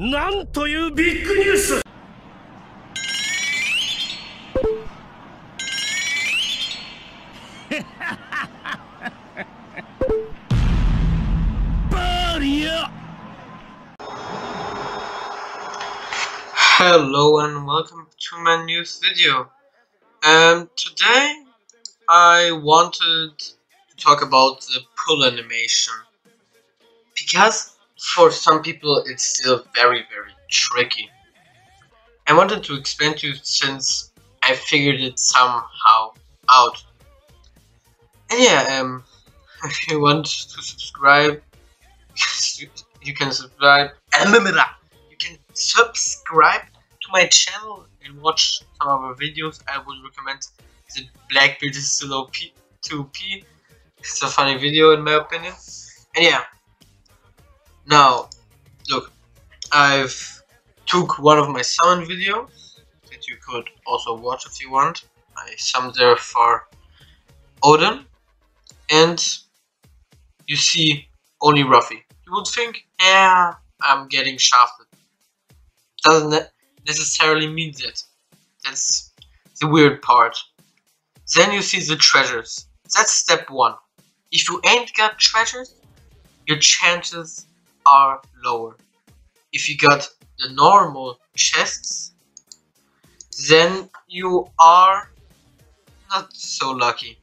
なんというビッグニュース Hello and welcome to my news video. Um, today I wanted to talk about the pull animation because for some people it's still very very tricky. I wanted to explain to you since I figured it somehow out. And yeah, um, if you want to subscribe, you can subscribe. You can subscribe to my channel and watch some of our videos. I would recommend the Blackbeard is still OP 2P. It's a funny video in my opinion. And yeah, now, look, I've took one of my summon videos that you could also watch if you want. I summoned there for Oden, and you see only Ruffy. You would think, yeah, I'm getting shafted. Doesn't necessarily mean that. That's the weird part. Then you see the treasures. That's step one. If you ain't got treasures, your chances are lower. If you got the normal chests, then you are not so lucky.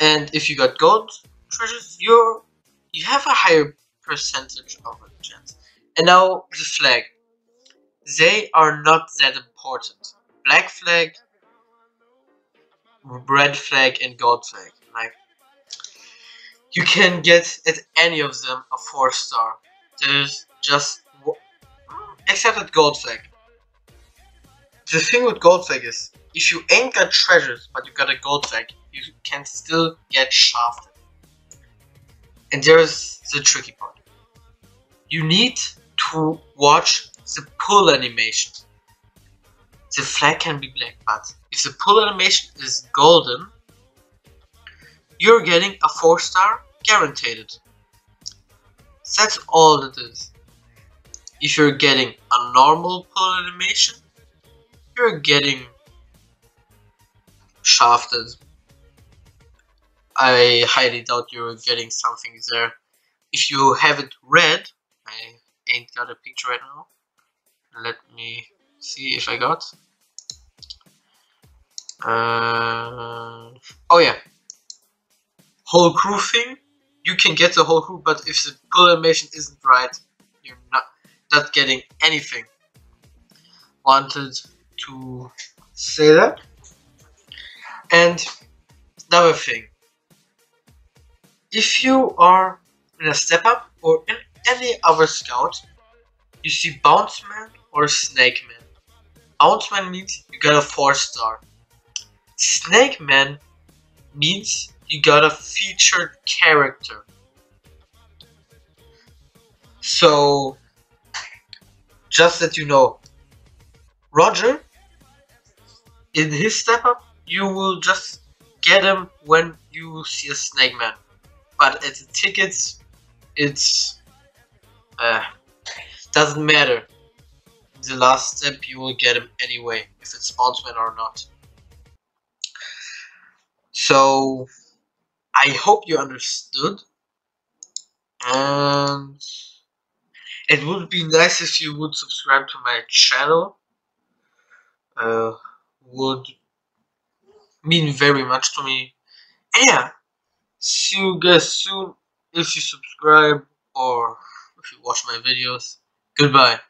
And if you got gold treasures, you're you have a higher percentage of a chance. And now the flag. They are not that important. Black flag, red flag, and gold flag. You can get at any of them a 4 star. There's just mm, except at gold flag. The thing with gold flag is if you ain't got treasures but you got a gold flag, you can still get shafted. And there's the tricky part. You need to watch the pull animation. The flag can be black, but if the pull animation is golden, you're getting a 4 star guaranteed. That's all it is. If you're getting a normal pull animation, you're getting shafted. I highly doubt you're getting something there. If you have it red, I ain't got a picture right now. Let me see if I got. Uh, oh yeah, whole crew thing, you can get the whole crew, but if the pull animation isn't right, you're not not getting anything. Wanted to say that. And another thing, if you are in a step up or in any other scout, you see Bounce Man or Snake Man. Bounce Man means you got a 4 star. Snake Man means you got a featured character. So, just that you know, Roger, in his step up, you will just get him when you see a Snake Man. But at the tickets, it's uh, doesn't matter. The last step, you will get him anyway, if it's Bounce Man or not. So, I hope you understood. And it would be nice if you would subscribe to my channel. Uh, would mean very much to me. And yeah, see you guys soon if you subscribe or if you watch my videos. Goodbye.